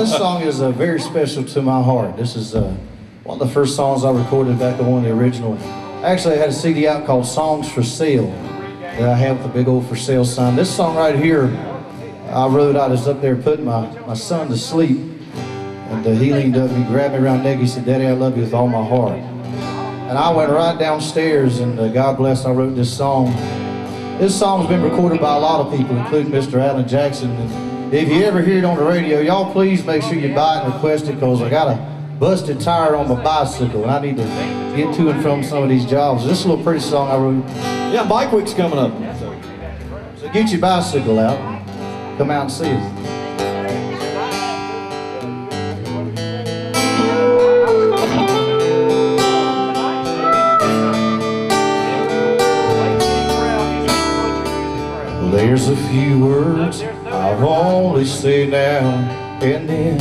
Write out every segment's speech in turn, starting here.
this song is uh, very special to my heart. This is uh, one of the first songs I recorded back on one of the original. Actually, I had a CD out called Songs for Sale that I have a big old for sale sign. This song right here, I wrote. I was up there putting my, my son to sleep. And uh, he leaned up he grabbed me around the neck. He said, Daddy, I love you with all my heart. And I went right downstairs and uh, God bless, I wrote this song. This song's been recorded by a lot of people, including Mr. Alan Jackson. And if you ever hear it on the radio, y'all please make sure you buy it and request it because I got a busted tire on my bicycle and I need to get to and from some of these jobs. This is a little pretty song I wrote. Yeah, Bike Week's coming up. So get your bicycle out. Come out and see us. There's a few words I'll only say now and then.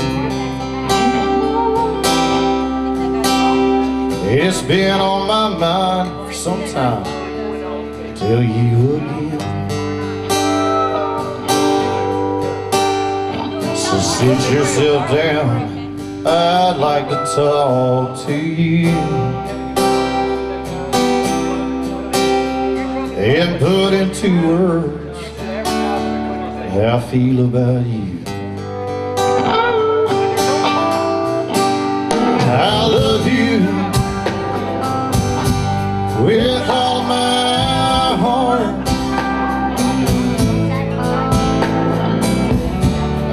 It's been on my mind for some time tell you again. So sit yourself down, I'd like to talk to you. And put into words how I feel about you. I love you with all my heart.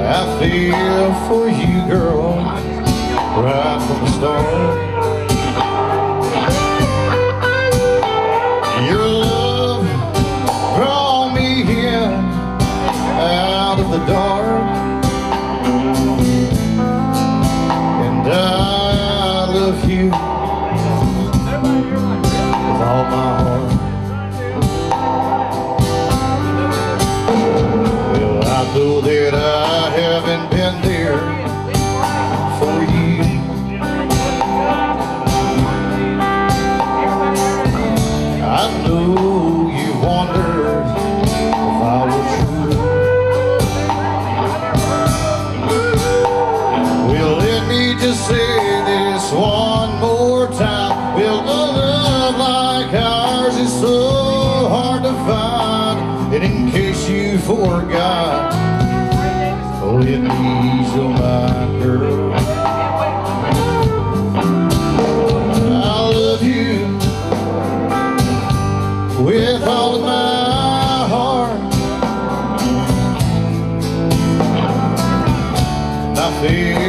I feel for you, girl, right from the start. You forgot, oh, it needs your mind, girl. I love you with all of my heart. And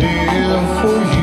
and I feel for you,